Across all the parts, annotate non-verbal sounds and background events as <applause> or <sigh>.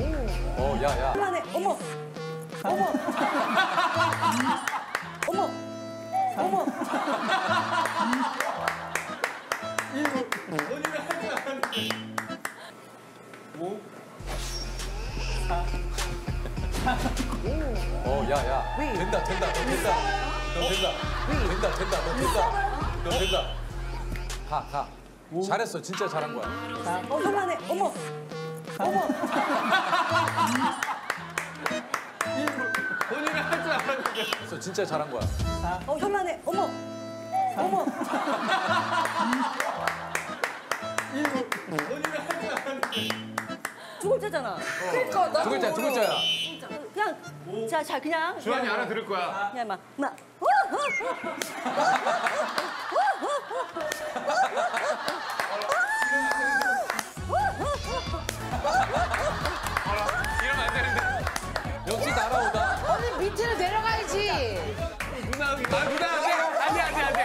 어, 야, 야. 그만해. 어머. 어머. 어머. 어머. 어, 야, 야. 위. 된다, 된다, 너 된다. 너 된다. 된다, 된다, 너 된다. 너 된다. 가, 가. 잘했어, 진짜 잘한 거야. 어, 그만해. 어머. 어머. 됐어, 진짜 잘한 거야. 어, 그만해. 어머. 어머. 두 글자잖아. 그러니까 나도 두 글자, 두 글자야. 그냥 자, 자 그냥 주한이 알아들을 거야. 그냥 막 막. 아, 누나 안 돼. 안 돼, 안 돼, 안 돼.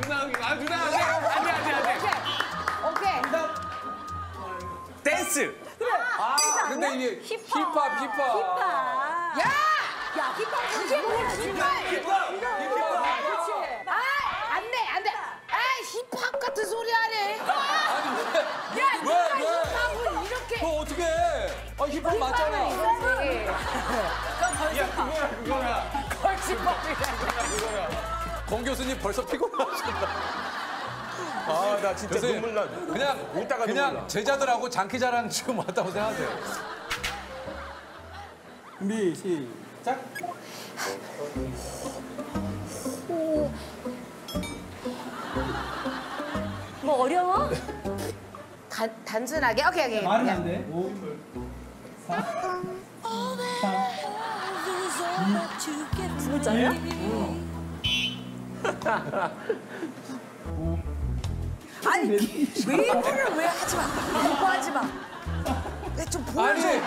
누나. 아, 누나 안 돼. 안 돼, 안 돼, 안 돼. 오케이. 댄스. 아, 근데 이게 힙합, 힙합. 아. 야! 야, 힙합 이게 뭐야, 힙합? 힙합. 그렇지. 아, 안 돼, 안 돼. 아, 힙합 같은 소리 하네. 아니, 왜? 야, 왜, 누가 왜? 힙합을 이렇게. 너 어떻게 해? 아, 힙합 맞잖아. 야, 그거야, 그거야. <laughs> 권 교수님 벌써 피곤하신다. 아, 나 진짜 요새 눈물 나. 그냥 울다가 그냥 나. 제자들하고 장기자랑 지금 왔다고 생각하세요. 준비 시작. 뭐 어려워? 단, 단순하게? 오케이, 오케이. 말은 안 돼. 오, 진짜요? 음. 아니 웨이브를 왜 하지 마? 이거 하지 마. 네, 좀 보여줘. 아니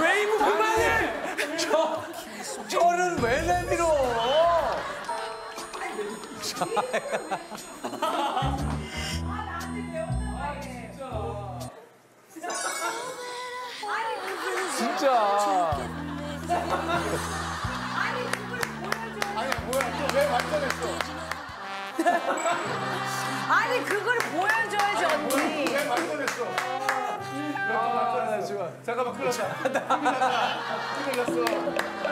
웨이브 그만해. 저 저는 왜 내밀어? 진짜. <laughs> 아니 그걸 보여줘야지 언니. 아, 나 지금. 잠깐만, 큰일 났다. 큰일 났다. 큰일 났어.